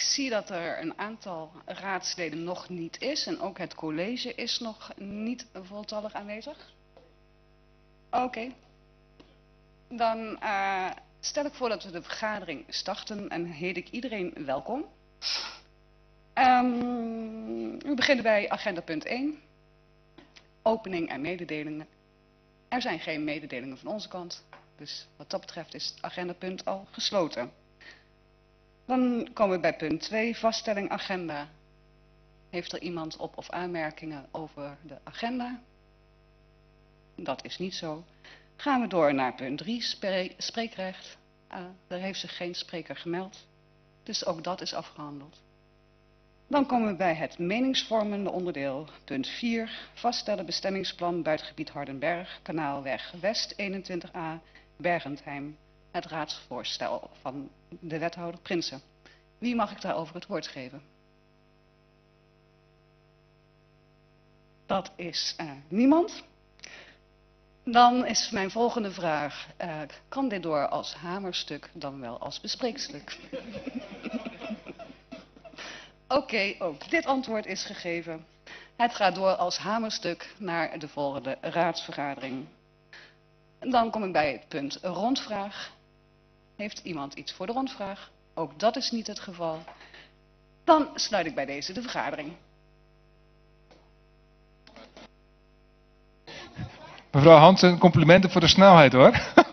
zie dat er een aantal raadsleden nog niet is en ook het college is nog niet voltallig aanwezig. Oké. Dan eh, stel ik voor dat we de vergadering starten en heet ik iedereen welkom. Ehm, we beginnen bij agenda punt 1. Opening en mededelingen. Er zijn geen mededelingen van onze kant. Dus wat dat betreft is het agendapunt al gesloten. Dan komen we bij punt 2, vaststelling agenda. Heeft er iemand op of aanmerkingen over de agenda? Dat is niet zo. Gaan we door naar punt 3, spreekrecht. Uh, daar heeft zich geen spreker gemeld. Dus ook dat is afgehandeld. Dan komen we bij het meningsvormende onderdeel. Punt 4. Vaststellen bestemmingsplan buitengebied Hardenberg, kanaalweg West 21a, Bergentheim. Het raadsvoorstel van de wethouder Prinsen. Wie mag ik daarover het woord geven? Dat is uh, niemand. Dan is mijn volgende vraag. Uh, kan dit door als hamerstuk dan wel als bespreekstuk? Oké, okay, ook dit antwoord is gegeven. Het gaat door als hamerstuk naar de volgende raadsvergadering. Dan kom ik bij het punt rondvraag. Heeft iemand iets voor de rondvraag? Ook dat is niet het geval. Dan sluit ik bij deze de vergadering. Mevrouw Hansen, complimenten voor de snelheid hoor.